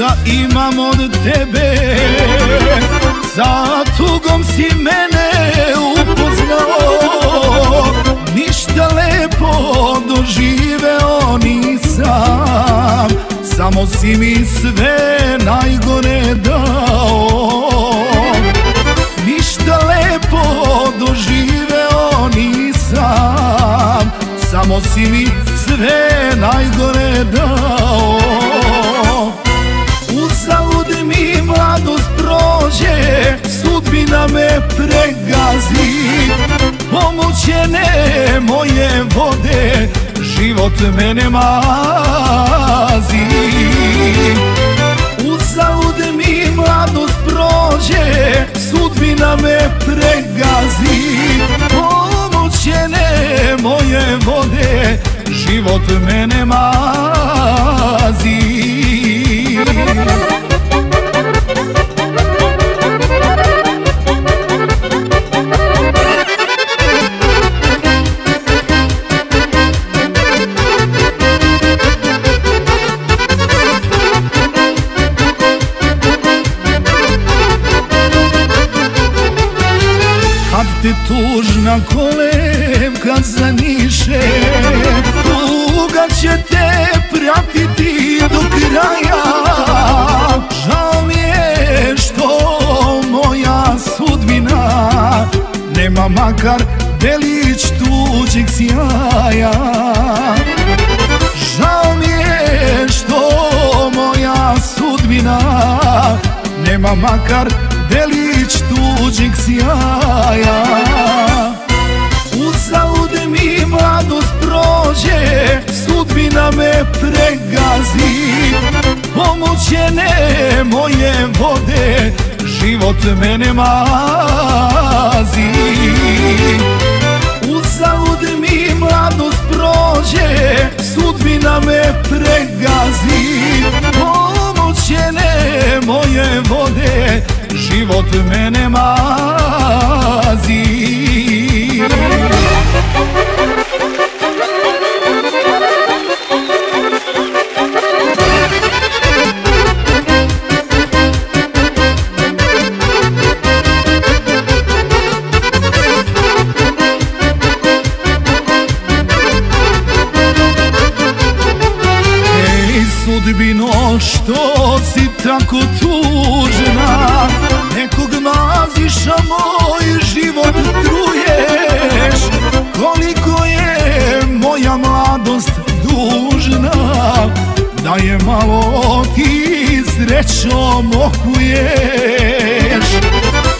da imam od tebe. Za tugom si mene upoznao Ništa lepo doživeo nisam Samo si mi sve najgore dao. Ništa lepo doživeo nisam Samo si mi sve najgore dao. Sudbina me pregazi. Pomućene moje vode Život mene mazi. Uzalud mi mladost prođe Sudbina me pregazi. Pomućene moje vode Život mene mazi Te tužna kolevka zaniše Tuga će te pratiti do kraja. Žao mi je što moja sudbina Nema makar delić tuđeg sjaja. Žao mi je što moja sudbina Nema makar delić tuđeg sjaja Me pregazi Pomućene moje vode Život mene mazi. Uzalud mi mladost prođe Sudbina me pregazi Pomućene moje vode Život mene mazi sudbino što si tako tužna Nekog maziš a moj život truješ. Koliko je moja mladost dužna Da je malo ti srećom okuješ.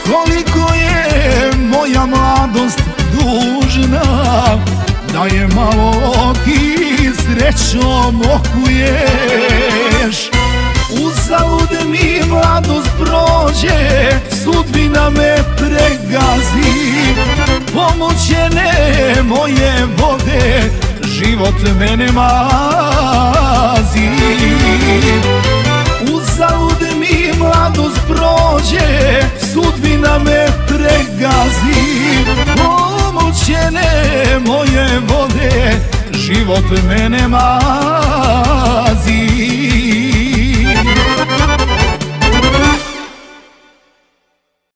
Koliko je moja mladost dužna Da je malo srećom okuješ. Uzalud mi mladost prođe Sudbina me pregazi. Pomućene moje vode Život mene mazi. Uzalud mi mladost prođe Sudbina Pomućene moje vode Život mene mazi